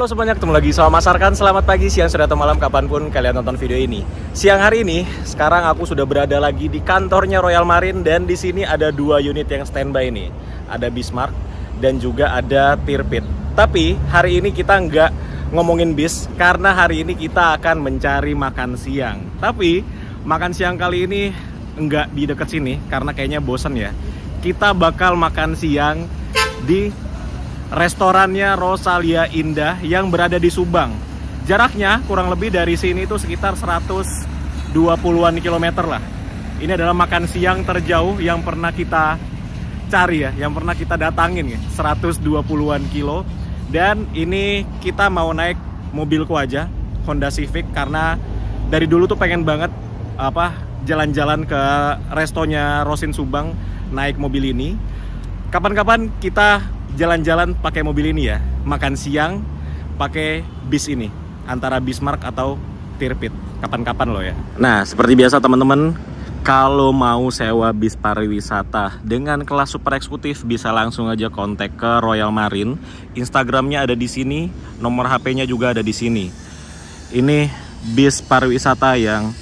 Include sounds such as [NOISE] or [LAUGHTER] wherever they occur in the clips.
Halo semuanya, ketemu lagi sama Mas Arkan. Selamat pagi, siang, sore, atau malam kapan pun kalian nonton video ini. Siang hari ini, sekarang aku sudah berada lagi di kantornya Royal Marine Dan di sini ada dua unit yang standby nih Ada Bismarck dan juga ada Tirpit Tapi hari ini kita nggak ngomongin bis Karena hari ini kita akan mencari makan siang. Tapi makan siang kali ini nggak di dekat sini Karena kayaknya bosen ya. Kita bakal makan siang di restorannya Rosalia Indah yang berada di Subang. Jaraknya kurang lebih dari sini itu sekitar 120-an kilometer lah. Ini adalah makan siang terjauh yang pernah kita cari ya, yang pernah kita datangin ya, 120-an kilo. Dan ini kita mau naik mobilku aja, Honda Civic karena dari dulu tuh pengen banget apa jalan-jalan ke restonya Rosin Subang naik mobil ini. Kapan-kapan kita jalan-jalan pakai mobil ini ya. Makan siang pakai bis ini. Antara Bismarck atau Tirpit kapan-kapan loh ya. Nah seperti biasa teman-teman kalau mau sewa bis pariwisata dengan kelas super eksekutif bisa langsung aja kontak ke Royal Marine. Instagramnya ada di sini nomor HP-nya juga ada di sini. Ini bis pariwisata yang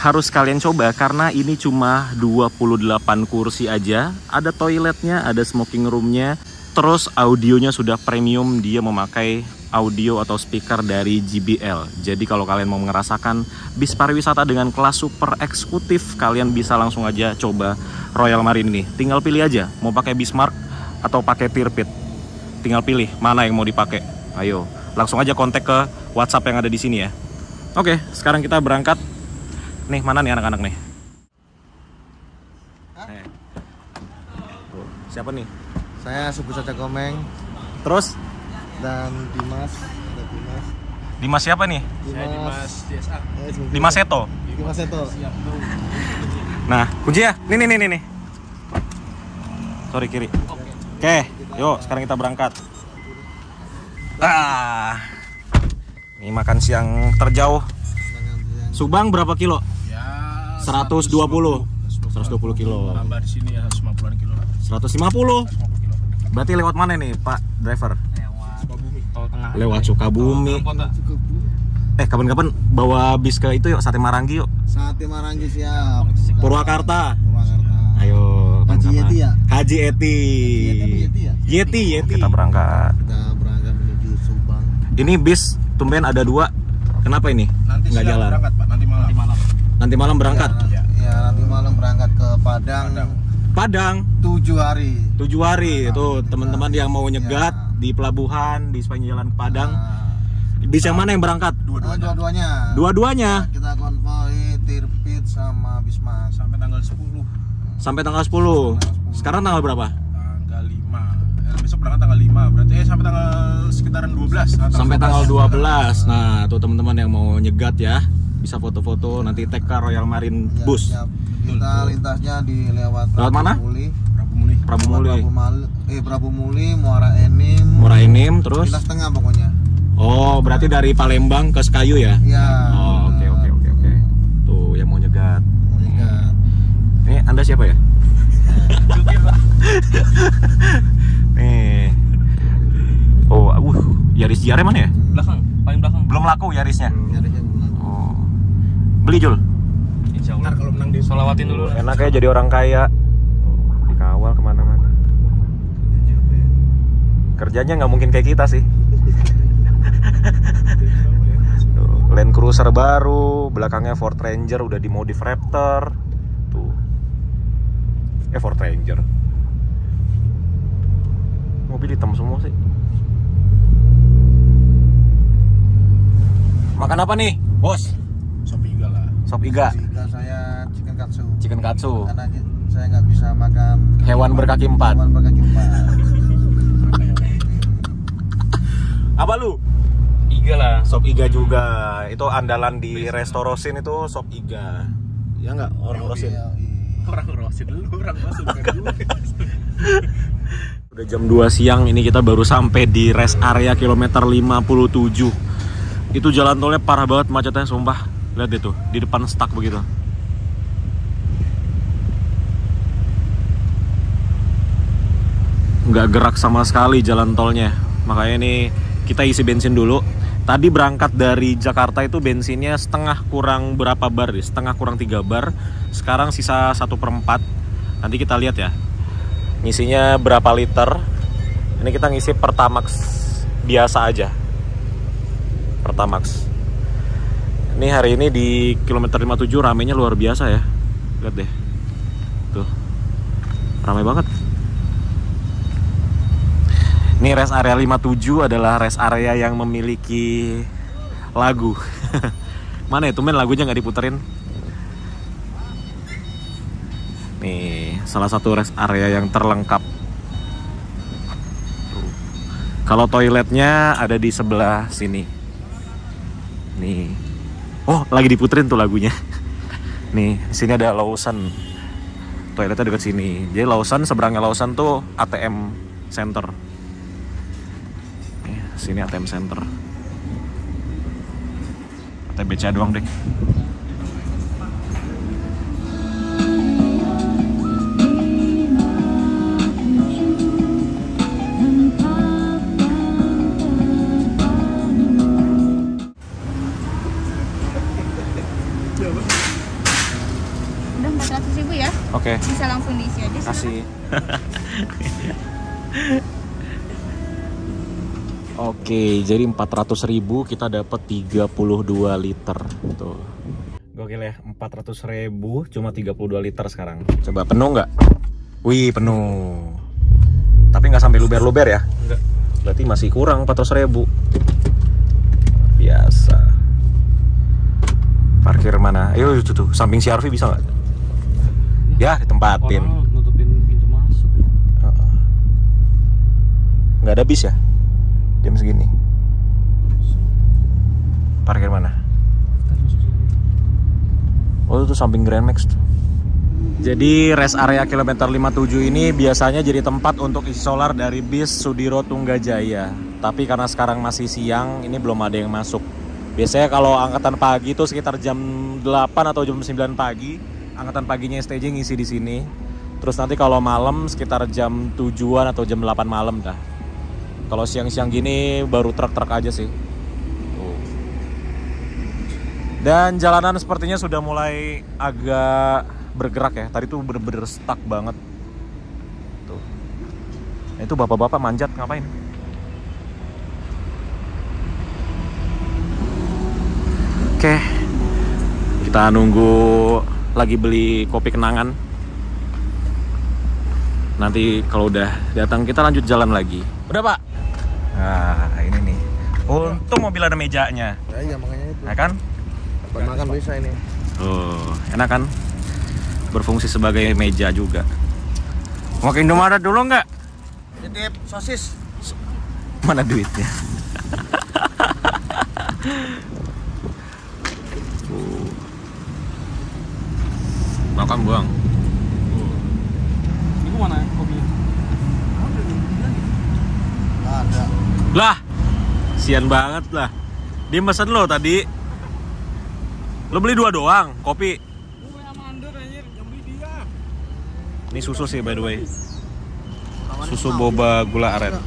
harus kalian coba karena ini cuma 28 kursi aja. Ada toiletnya ada smoking roomnya Terus audionya sudah premium, dia memakai audio atau speaker dari JBL. Jadi kalau kalian mau merasakan bis pariwisata dengan kelas super eksekutif, kalian bisa langsung aja coba Royal Marine ini. Tinggal pilih aja, mau pakai Bismarck atau pakai Tirpit. Tinggal pilih mana yang mau dipakai. Ayo, langsung aja kontak ke WhatsApp yang ada di sini ya. Oke, sekarang kita berangkat. Nih, mana nih anak-anak nih? Siapa nih? Saya Suku Caca Komeng Terus dan Dimas, ada Dimas. Dimas siapa nih? Dimas, DSA. Eh, Dimas Seto. Dimas Seto. Nah, kunci ya. Nih nih nih nih. nih. Sorry kiri. Oke, yuk sekarang kita berangkat. Ah. Ini makan siang terjauh. Subang berapa kilo? Ya. 120. 120 kilo. Tambah di sini ya 150 kilo lah. 150. 150 kilo. Berarti lewat mana nih, Pak driver? Lewat Sukabumi. Tol tengah. Lewat Sukabumi. Eh, kapan-kapan bawa bis ke itu yuk, Sate Maranggi yuk. Sate Maranggi siap. Purwakarta. Purwakarta. Ayo. Haji. Yeti ya? Haji Eti. Yeti ya? Yeti, Yeti. Kita berangkat. Kita berangkat menuju Subang. Ini bis tumben ada dua. Kenapa ini? Nanti Nggak jalan. berangkat, Pak. Nanti malam. Nanti malam. Nanti malam berangkat. Ya. Ya, nanti malam berangkat ke Padang. Padang. Padang Tujuh hari. tujuh hari itu teman-teman yang mau nyegat Ya. di pelabuhan di sepanjang jalan ke Padang. Nah, Bis yang mana yang berangkat? Dua-duanya. dua-duanya. Dua-duanya Kita konvoi Tirpit sama Bisma. Sampai tanggal 10. sampai tanggal 10. Sekarang tanggal berapa? Tanggal 5. Eh, besok berangkat tanggal 5. Berarti eh, sampai tanggal sekitaran 12. atau Sampai 11. tanggal 12. Nah, tuh teman-teman yang mau nyegat ya, bisa foto-foto nanti tag ke Royal Marine Ya, Bus. siap. Kita lintasnya di lewat Lewat mana? Muli. Rabu Muli. Prabu Muli, Prabu Mali, eh Prabu Muli, Muara Enim, Murah Enim terus. Lintas tengah pokoknya. Oh, berarti dari Palembang ke Sekayu ya? Ya. Oh, oke oke oke oke. Tuh yang mau nyegat. Mau nyegat. Ini Anda siapa ya? [LAUGHS] Nih. Oh, uh, Yaris JR mana ya? Belakang, paling belakang. Belum laku Yarisnya. Nyarinya bulan. Oh. Beli Jul. Insya Allah. Ntar kalau menang di Solawatin dulu. Enak ya jadi orang kaya. Dikawal ke mana-mana. Kerjanya nggak mungkin kayak kita sih. Tuh, [LAUGHS] Land Cruiser baru, belakangnya Ford Ranger udah dimodif Raptor. Tuh. Eh Ford Ranger. Mobil hitam semua sih. Makan apa nih, bos? Sop iga. Sop iga, saya chicken katsu. chicken katsu, Karena saya nggak bisa makan hewan berkaki empat. hewan berkaki empat. [LAUGHS] Apa lu? Iga lah. Sop iga juga. Itu andalan di resto Rosin itu sop iga. Ya nggak orang Rosin. Iya, iya. Orang rosin dulu, orang [LAUGHS] gue. Udah jam 2 siang ini kita baru sampai di rest area kilometer 57. Itu jalan tolnya parah banget macetnya sumpah. Lihat itu, di depan stuck begitu. Nggak gerak sama sekali jalan tolnya. Makanya ini Kita isi bensin dulu. Tadi berangkat dari Jakarta itu bensinnya setengah kurang berapa bar? ya? Setengah kurang 3 bar. Sekarang sisa 1 per 4. Nanti kita lihat ya. Ngisinya berapa liter. Ini kita ngisi Pertamax biasa aja. Pertamax. Ini hari ini di kilometer 57 ramenya luar biasa ya. Lihat deh. Tuh. Ramai banget. Ini rest area 57 adalah rest area yang memiliki lagu. [LAUGHS] Mana ya, tumen lagunya nggak diputerin? Nih, salah satu rest area yang terlengkap. Kalau toiletnya ada di sebelah sini. Nih. Oh, lagi diputerin tuh lagunya. Nih, sini ada Lawson. Toiletnya dekat sini. Jadi Lawson seberangnya Lawson tuh ATM center. Nih, sini ATM center. ATM BCA doang deh. Oke, bisa langsung diisi aja. silakan. kasih. [LAUGHS] Oke, jadi 400 ribu kita dapat 32 liter. Tuh. Gokil ya, 400 ribu cuma 32 liter sekarang. Coba penuh nggak? Wih, penuh. Tapi nggak sampai luber-luber ya? Enggak. Berarti masih kurang 400 ribu. Biasa. Parkir mana? Ayo itu tuh, samping si Arfi bisa nggak? Ya, ditempatin. Orang nutupin pintu masuk. Nggak ada bis ya? Jam segini. Parkir mana? Oh itu samping Grand Max tuh. Jadi rest area kilometer 57 ini biasanya jadi tempat untuk isi solar dari bis Sudiro Tunggajaya. Tapi karena sekarang masih siang, ini belum ada yang masuk. Biasanya kalau angkatan pagi itu sekitar jam 8 atau jam 9 pagi, angkatan paginya STJ ngisi di sini. Terus nanti kalau malam sekitar jam 7-an atau jam 8 malam dah. Kalau siang-siang gini baru truk-truk aja sih. Dan jalanan sepertinya sudah mulai agak bergerak ya. Tadi tuh bener-bener stuck banget. Tuh. Itu bapak-bapak manjat ngapain? Oke. Kita nunggu lagi beli kopi kenangan. Nanti kalau udah datang kita lanjut jalan lagi. Udah, Pak? Nah, ini nih. Untung mobil ada mejanya. Ya iya makanya itu. Ya kan? Buat makan bisa ini. Tuh, enak kan? Berfungsi sebagai meja juga. Mau ke Indomaret dulu nggak? Titip sosis. Mana duitnya? [LAUGHS] Makan buang. Ini mana kopinya? Ada. Lah, sian banget lah. Dia mesen lo tadi. Lo beli dua doang, kopi. Gue sama Under anjir, yang beli dia. Ini susu sih by the way. Susu boba gula aren.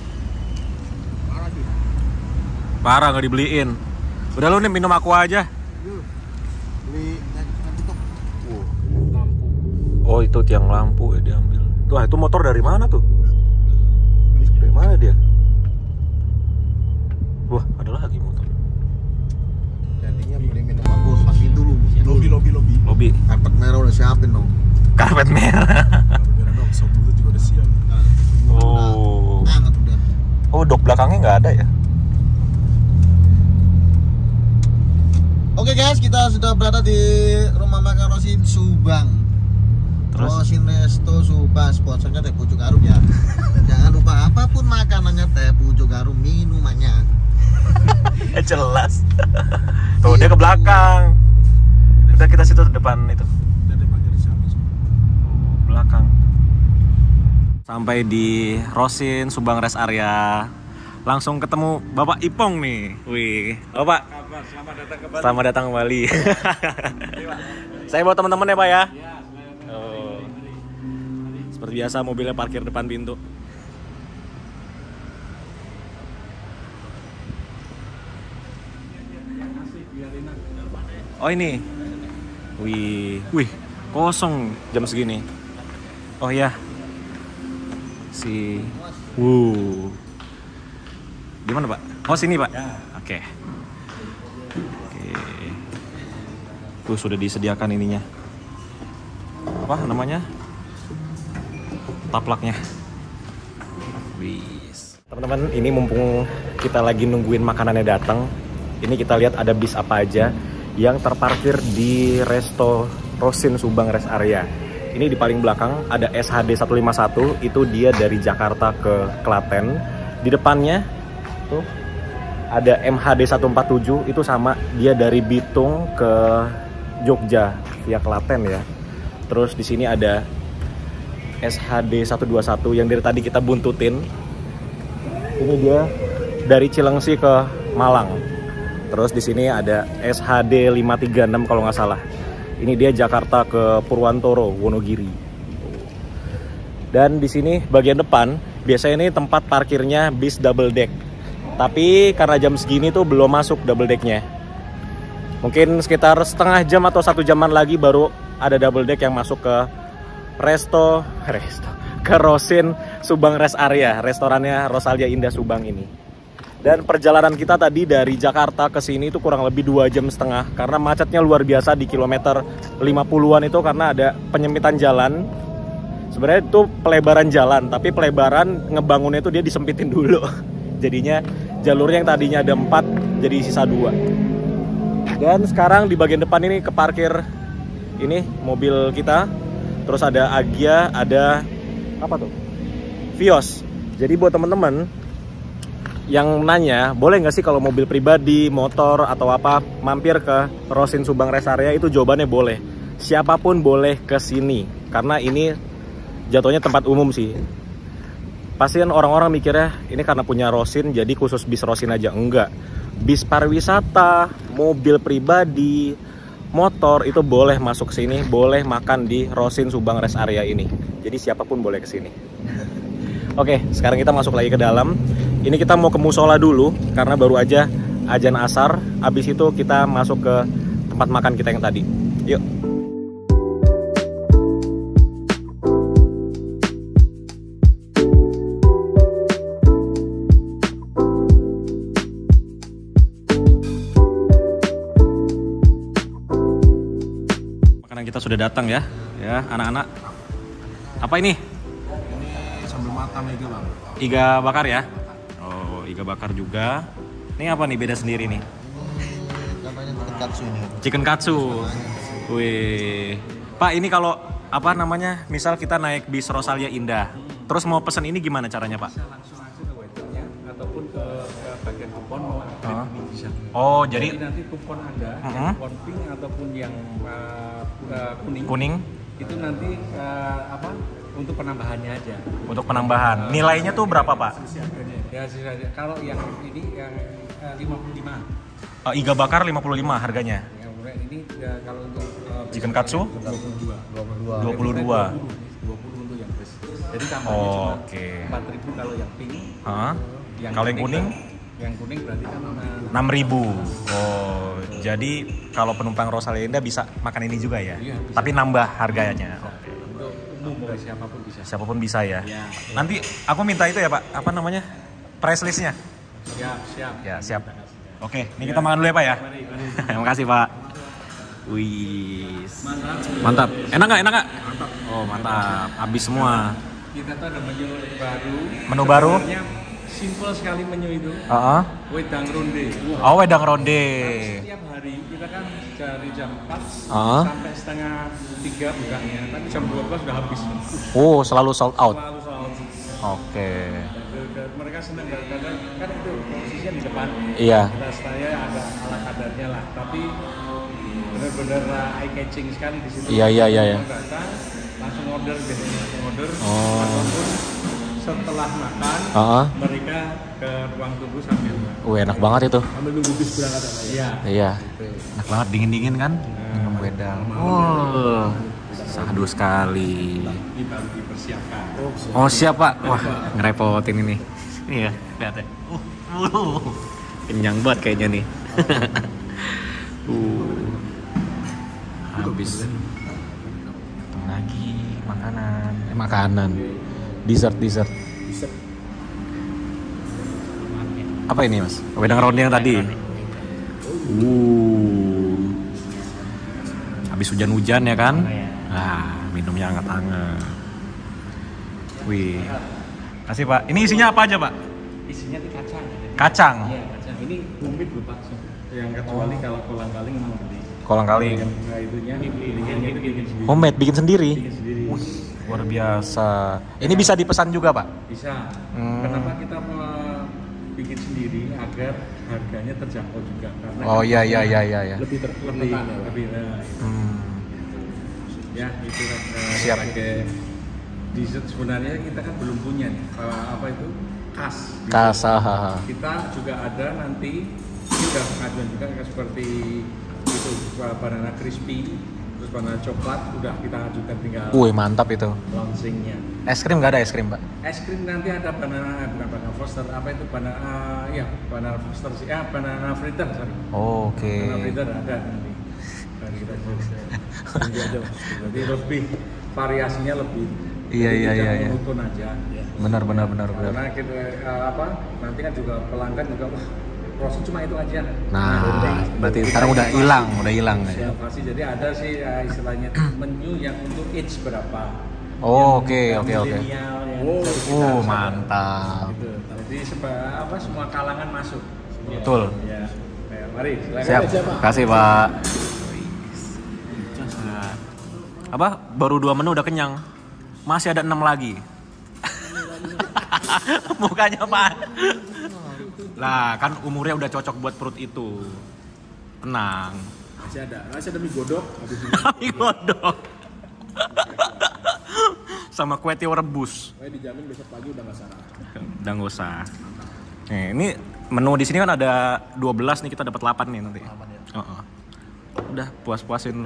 Parah nggak dibeliin. Udah lu nih minum aku aja. Beli yang yang tutup. Wow. Lampu. Oh itu tiang lampu ya diambil. Tuh ah, itu motor dari mana tuh? Dari mana dia? Wah ada lagi motor. Jadinya beli minum aku pasti dulu. Lobby, lobby, lobby. Lobby Karpet merah udah siapin dong. karpet merah. Kalau biar dong, juga udah siap. Oh. Oh dok belakangnya nggak ada ya? Oke guys, kita sudah berada di rumah makan Rosin Subang. Terus? Rosin Resto Subang, sponsornya teh pucuk harum ya. [LAUGHS] Jangan lupa apa pun makanannya teh pucuk harum, minumannya. Ya [LAUGHS] jelas. [LAUGHS] Tuh dia ke belakang. Udah kita situ depan itu. Belakang. Sampai di Rosin Subang Rest Area. Langsung ketemu Bapak Ipong nih. Wih, Bapak. Selamat datang kembali. Selamat datang kembali. Saya bawa teman-teman ya, Pak ya. Oh. Seperti biasa mobilnya parkir depan pintu. Oh ini. Wih, wih, kosong jam segini. Oh ya. Si Wuh. Gimana, Pak? Oh, sini, Pak. Ya. Oke. Okay. Oke. Okay. Tuh sudah disediakan ininya. Apa namanya? Taplaknya. Wis. Teman-teman, ini mumpung kita lagi nungguin makanannya datang, ini kita lihat ada bis apa aja yang terparkir di Resto Rosin Subang Rest Area. Ini di paling belakang ada SHD 151, itu dia dari Jakarta ke Klaten. Di depannya tuh ada MHD 147, itu sama dia dari Bitung ke Jogja via Klaten ya. Terus di sini ada SHD 121 yang dari tadi kita buntutin. Ini dia dari Cilengsi ke Malang. Terus di sini ada SHD 536 kalau nggak salah. Ini dia Jakarta ke Purwantoro, Wonogiri. Dan di sini bagian depan biasanya ini tempat parkirnya bis double deck. Tapi karena jam segini tuh belum masuk double decknya. Mungkin sekitar setengah jam atau satu jaman lagi baru ada double deck yang masuk ke resto, resto, ke Rosin Subang Rest Area, restorannya Rosalia Indah Subang ini. Dan perjalanan kita tadi dari Jakarta ke sini itu kurang lebih dua jam setengah karena macetnya luar biasa di kilometer 50-an itu karena ada penyempitan jalan. Sebenarnya itu pelebaran jalan, tapi pelebaran ngebangunnya itu dia disempitin dulu. [LAUGHS] Jadinya jalurnya yang tadinya ada empat jadi sisa dua. Dan sekarang di bagian depan ini ke parkir ini mobil kita. Terus ada Agia, ada apa tuh? Vios. Jadi buat teman-teman yang nanya, boleh nggak sih kalau mobil pribadi, motor atau apa mampir ke Rosin Subang Rest Area itu jawabannya boleh. Siapa pun boleh ke sini karena ini jatuhnya tempat umum sih. Pasti kan orang-orang mikirnya ini karena punya Rosin jadi khusus bis Rosin aja enggak. Bis pariwisata, mobil pribadi, motor itu boleh masuk ke sini, boleh makan di Rosin Subang Rest Area ini. Jadi siapa pun boleh ke sini. [LAUGHS] Oke, sekarang kita masuk lagi ke dalam. Ini kita mau ke musola dulu karena baru aja ajan asar. Habis itu kita masuk ke tempat makan kita yang tadi. Yuk. Datang ya, ya anak-anak. Apa ini? Ini sambal matang itu bang. Iga bakar ya? Oh, iga bakar juga. Ini apa nih beda sendiri nih? namanya chicken katsu ini Chicken katsu. Wih. Pak, ini kalau apa namanya? Misal kita naik bis Rosalia Indah. Terus mau pesen ini gimana caranya, Pak? Bisa. Oh, Jadi jadi nanti kupon Anda, Mhm. yang kupon pink ataupun yang uh, uh, kuning, kuning itu nanti uh, apa untuk penambahannya aja. untuk penambahan. Nilainya tuh berapa, Pak? Ya sisi harga. Kalau yang ini yang uh, 55. Eh, iga bakar 55 harganya. Yang kemudian ini ya, kalau untuk uh, Chicken katsu? 22. 22 22. 20 untuk yang bus. Jadi tambahnya Oh, cuma oke. 4.000 kalau yang pink. Hah? Kalau yang kuning? Yang kuning berarti kan uh, 6000. Oh, jadi kalau penumpang Rosalia Indah bisa makan ini juga ya? Iya, bisa. Tapi nambah harganya. Oke. untuk umum ke siapa pun bisa. Siapa pun bisa ya. Ya. Nanti aku minta itu ya, Pak. Apa namanya? Price listnya. Siap, siap. Ya, siap. Oke, ini kita makan dulu ya, Pak ya. Mari, mari. [LAUGHS] Terima kasih, Pak. Wih. Mantap. Enak nggak? Enak nggak? Oh, mantap. Habis semua. Kita tuh ada menu baru. Menu baru? Sebenarnya Simple sekali menu itu. Heeh. Wedang ronde. Oh, wedang ronde. Setiap hari kita kan dari jam 4 Ah. sampai setengah 3 bukanya. Tapi jam 12 sudah habis. Oh, selalu sold out. Selalu soal Oke. mereka senang karena kan itu posisinya di depan. Iya. Kita saya agak ala kadarnya lah. Tapi benar-benar uh, eye catching sekali di situ. Iya, iya, iya, iya. Datang, langsung order biasanya langsung order. Oh. Ataupun setelah makan Heeh. mereka ke ruang tunggu sambil Wih, enak banget itu. sambil nunggu bis berangkat Iya. Iya. Enak banget dingin-dingin kan? Minum wedang. Oh. Sahdu sekali. Ini baru dipersiapkan. Oh, siap, Pak. Wah, ngerepotin ini. Iya, lihat ya. Uh, uh, kenyang banget kayaknya nih. [LAUGHS] uh. habis lagi makanan eh makanan dessert dessert. Apa ini mas? Wedang ronde yang tadi? Uh. Habis hujan-hujan ya kan? Nah minumnya hangat-hangat. Wih. Kasih pak. Ini isinya apa aja pak? Isinya di kacang. kacang? Iya, kacang. Ini bumbu loh Pak. Yang kecuali kalau kolang kaling memang beli. kolang kaling. Nah, itunya bikin ini bikin sendiri. homemade bikin sendiri. Bikin sendiri. Luar biasa ini bisa dipesan juga pak Bisa. Hmm. Kenapa kita mau bikin sendiri agar harganya terjangkau juga karena oh kan iya iya iya iya ya. lebih ter lebih lebih nah, Hmm. ya itu kan eh, Siap. sebagai dessert sebenarnya kita kan belum punya nih Kalau apa itu khas Kasah. kita juga ada nanti ini udah pengajuan juga seperti itu banana crispy banana coklat udah kita ajukan tinggal Wih mantap itu. launchingnya Es krim nggak ada es krim pak? es krim nanti ada banana bukan banana foster apa itu banana ya banana foster sih ah banana fritter sorry Oke. banana fritter ada nanti dan kita Mas. [LAUGHS] jadi lebih variasinya lebih Iya, Jadi iya, iya, iya. monoton aja Benar benar benar benar. karena kita eh, apa nanti kan juga pelanggan juga proses cuma itu aja Nah, udah. berarti sekarang udah hilang, udah hilang ya. inovasi jadi ada sih ya, istilahnya menu yang untuk age berapa Oh, oke, oke, oke. Oh, oh, mantap. Gitu. jadi seba, apa semua kalangan masuk Betul. ya Ya, mari silakan Siap. aja, Pak. Kasih pak. Apa? Baru dua menu udah kenyang. Masih ada enam lagi. [LAUGHS] Mukanya pak. Lah kan umurnya udah cocok buat perut itu. Tenang. Masih ada, masih ada mie godok. Habis [LAUGHS] Mie godok. Sama kue tiaw rebus. saya dijamin besok pagi udah nggak salah. Udah nggak usah. Nih, ini menu di sini kan ada 12 nih kita dapat 8 nih nanti. Heeh. Udah puas-puasin.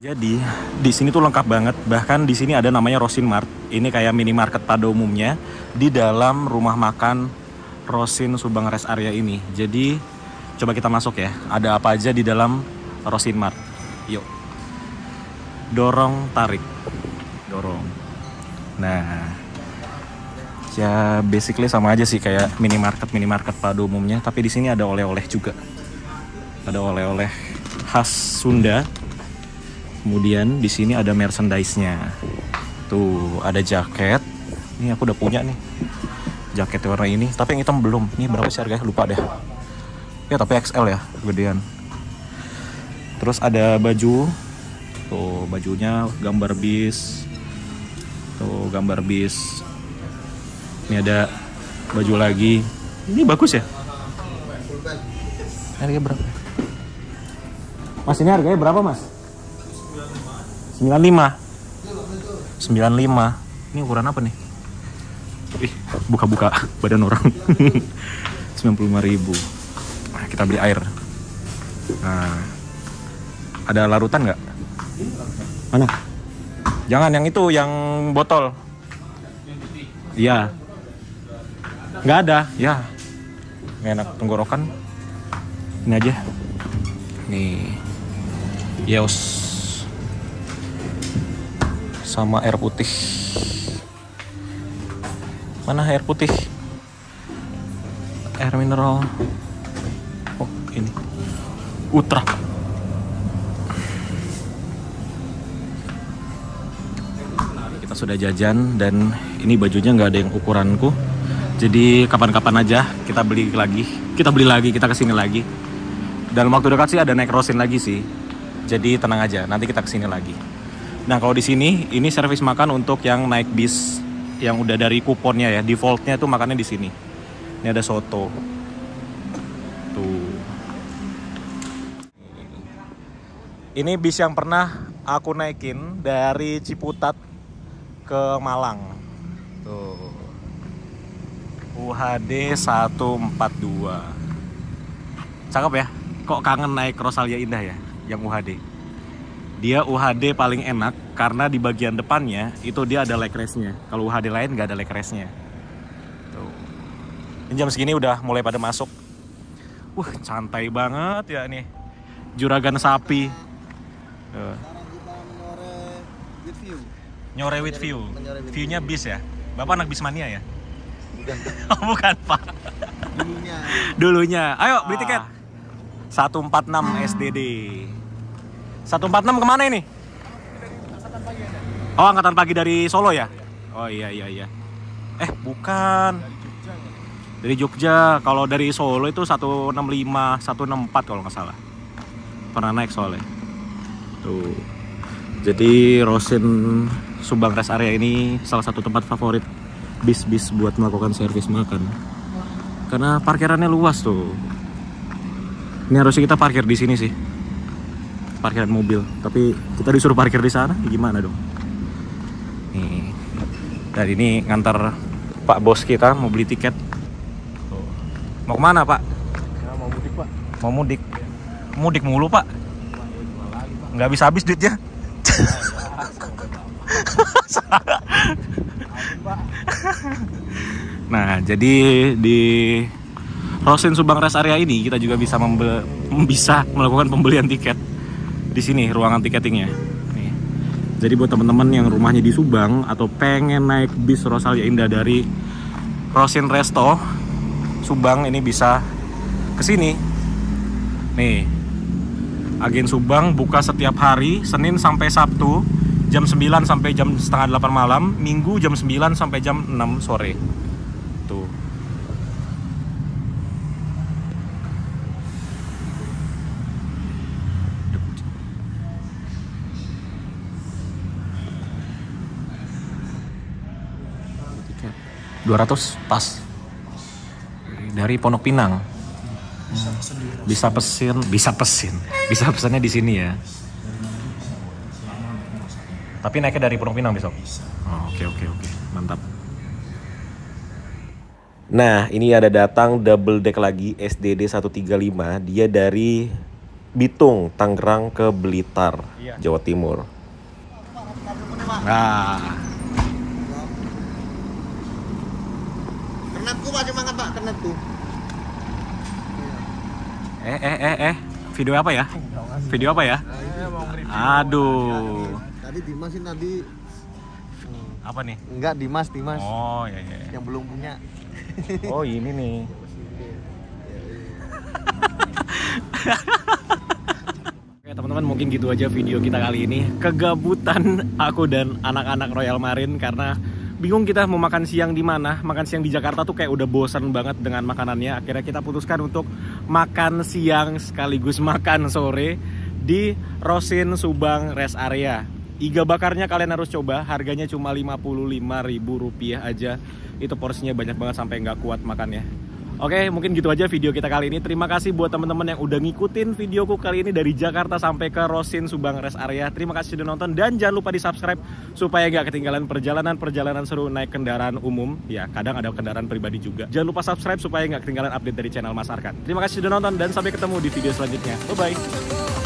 Jadi di sini tuh lengkap banget. Bahkan di sini ada namanya Rosin Mart. Ini kayak minimarket pada umumnya di dalam rumah makan Rosin Subang Rest Area ini. Jadi coba kita masuk ya. Ada apa aja di dalam Rosin Mart? Yuk. Dorong tarik. Dorong. Nah, ya basically sama aja sih kayak minimarket minimarket pada umumnya tapi di sini ada oleh-oleh juga ada oleh-oleh khas Sunda kemudian di sini ada merchandise-nya tuh ada jaket ini aku udah punya nih jaket warna ini tapi yang hitam belum ini berapa sih harganya lupa deh ya tapi XL ya gedean terus ada baju tuh bajunya gambar bis tuh gambar bis ini ada baju lagi. Ini bagus ya? Harganya berapa? Mas ini harganya berapa mas? 95 95 Ini ukuran apa nih? Ih, buka-buka badan orang. [LAUGHS] 95 ribu. Nah, Kita beli air. Nah Ada larutan nggak? Mana? Jangan yang itu, yang botol. Iya. Nggak ada? Ya nggak enak tenggorokan. Ini aja. Nih. Yeos sama air putih mana air putih? Air mineral. Oh ini. Ultra. Kita sudah jajan dan ini bajunya nggak ada yang ukuranku. Jadi kapan-kapan aja kita beli lagi. Kita beli lagi kita ke sini lagi. Dalam waktu dekat sih ada naik rosin lagi sih. Jadi tenang aja nanti kita ke sini lagi. Nah kalau di sini ini servis makan untuk yang naik bis yang udah dari kuponnya ya defaultnya itu makannya di sini. Ini ada soto. Tuh. Ini bis yang pernah aku naikin dari Ciputat ke Malang. Tuh. UHD 142 Cakep ya? Kok kangen naik Rosalia Indah ya Yang UHD Dia UHD paling enak Karena di bagian depannya Itu dia ada leg race-nya Kalau UHD lain nggak ada leg race-nya Tuh. Ini jam segini udah mulai pada masuk Wah santai banget ya nih juragan sapi. Tuh. Nyore with view. View-nya bis ya. Bapak anak bismania ya? Bukan [LAUGHS] Oh, bukan, Pak. dulunya. Dulunya. Ayo beli tiket. 146 SDD. 146 ke mana ini? Oh, angkatan pagi dari Solo ya? Oh iya iya iya. Eh, bukan. Dari Jogja. Kalau dari Solo itu 165, 164 kalau nggak salah. Pernah naik soalnya. Tuh. Jadi Rosin Subang Rest Area ini salah satu tempat favorit bis-bis buat melakukan servis makan. Karena parkirannya luas tuh. Ini harusnya kita parkir di sini sih. Parkiran mobil. Tapi kita disuruh parkir di sana, gimana dong? Nih. Dan ini ngantar Pak bos kita mau beli tiket. Tuh. Mau ke mana Pak? Ya, mau mudik pak. Mau mudik. Mudik mulu Pak. Nggak habis habis duitnya. [LAUGHS] Nah, jadi di Rosin Subang Rest Area ini kita juga bisa [LAUGHS] bisa melakukan pembelian tiket di sini ruangan tiketingnya. Jadi buat teman-teman yang rumahnya di Subang atau pengen naik bis Rosalia Indah dari Rosin Resto Subang ini bisa ke sini. Nih. Agen Subang buka setiap hari Senin sampai Sabtu jam 9 sampai jam setengah 8 malam, Minggu jam 9 sampai jam 6 sore. 200 pas. Dari Pondok Pinang. Hmm. bisa pesin bisa pesin. Bisa pesannya di sini ya. Tapi naiknya dari Pondok Pinang besok? Oh, oke oke oke. Mantap. Nah, ini ada datang double deck lagi SDD 135. Dia dari Bitung, Tangerang ke Blitar, iya. Jawa Timur. Nah, pak kernetku. eh eh eh eh, video apa ya? Video apa ya? Aduh, Tadi Dimas ini tadi apa nih? enggak Dimas Dimas Oh ya ya. ya. yang belum punya. Oh ini nih. [LAUGHS] Oke teman-teman mungkin gitu aja video kita kali ini Kegabutan aku dan anak-anak Royal Marine Karena bingung kita mau makan siang di mana Makan siang di Jakarta tuh kayak udah bosan banget dengan makanannya Akhirnya kita putuskan untuk makan siang sekaligus [LAUGHS] makan sore Di Rosin Subang Rest Area Iga bakarnya kalian harus coba, harganya cuma Rp55.000 aja. Itu porsinya banyak banget sampai nggak kuat makannya. Oke, mungkin gitu aja video kita kali ini. Terima kasih buat teman-teman yang udah ngikutin videoku kali ini dari Jakarta sampai ke Rosin Subang Rest Area. Terima kasih sudah nonton dan jangan lupa di subscribe supaya nggak ketinggalan perjalanan-perjalanan seru naik kendaraan umum. Ya, kadang ada kendaraan pribadi juga. Jangan lupa subscribe supaya nggak ketinggalan update dari channel Mas Arkan. Terima kasih sudah nonton dan sampai ketemu di video selanjutnya. Bye bye.